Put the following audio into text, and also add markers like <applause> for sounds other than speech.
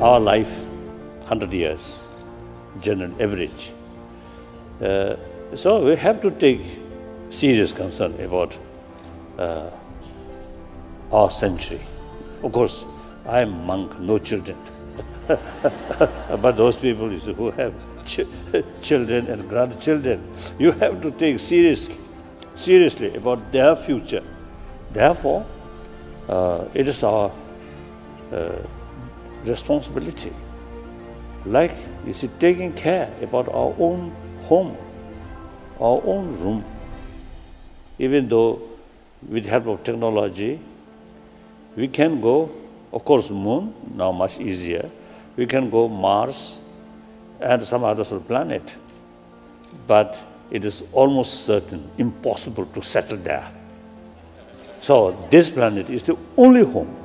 our life, 100 years, general average. Uh, so we have to take serious concern about uh, our century. Of course, I am monk, no children. <laughs> but those people who have ch children and grandchildren, you have to take seriously, seriously about their future. Therefore, uh, it is our uh, responsibility. Like, you see, taking care about our own home, our own room. Even though with help of technology, we can go, of course, moon, now much easier. We can go Mars and some other sort of planet. But it is almost certain, impossible to settle there. So this planet is the only home